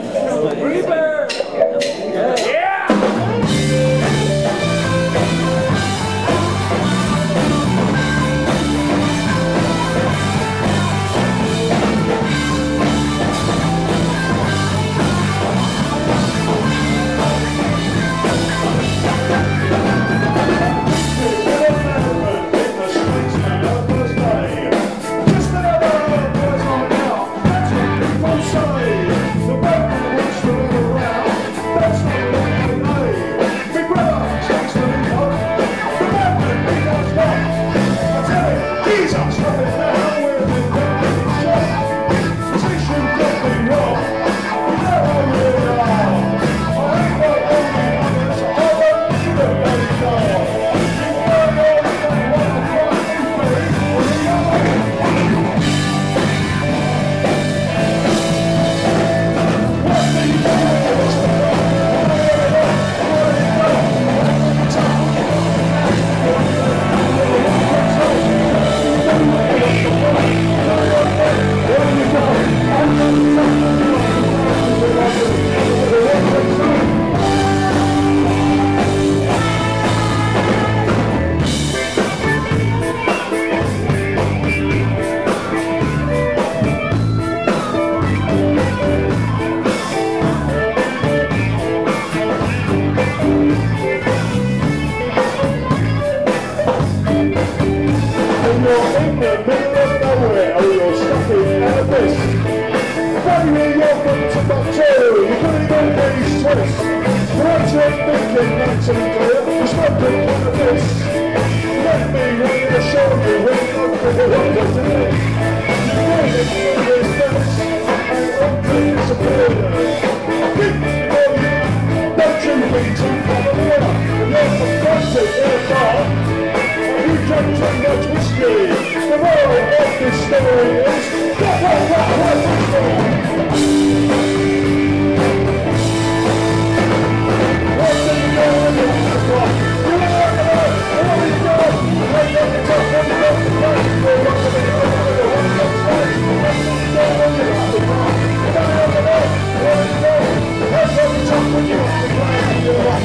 Rebound! And your England middle of nowhere, or your Scottish Arabist. Very welcome to Bacteria, you're going to go very Swiss. Right here thinking, that's a clear, there's nothing like this.